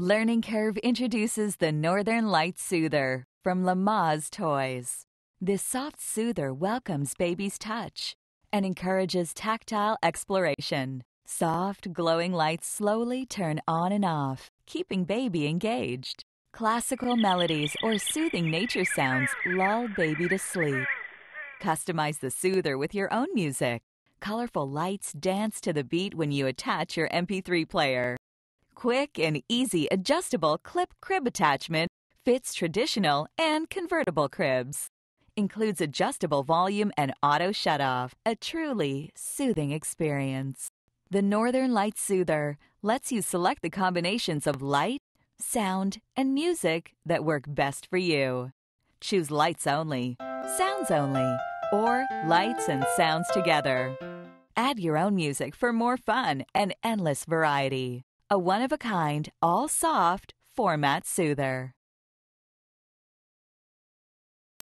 Learning Curve introduces the Northern Light Soother from Lamaze Toys. This soft soother welcomes baby's touch and encourages tactile exploration. Soft, glowing lights slowly turn on and off, keeping baby engaged. Classical melodies or soothing nature sounds lull baby to sleep. Customize the soother with your own music. Colorful lights dance to the beat when you attach your MP3 player. Quick and easy adjustable clip crib attachment fits traditional and convertible cribs. Includes adjustable volume and auto shutoff, a truly soothing experience. The Northern Light Soother lets you select the combinations of light, sound, and music that work best for you. Choose lights only, sounds only, or lights and sounds together. Add your own music for more fun and endless variety. A one of a kind, all soft format soother.